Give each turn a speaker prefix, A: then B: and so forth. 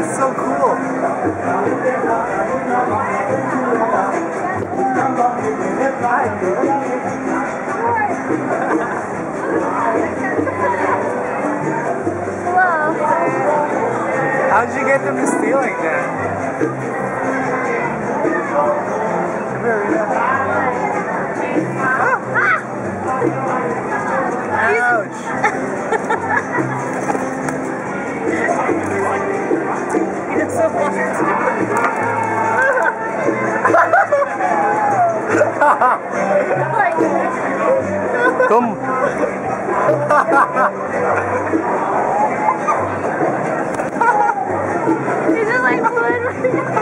A: That's so cool.
B: Hello.
A: How'd you get them to stealing then? Come here, Rita. Ah! Come.
B: Is it like blood right now?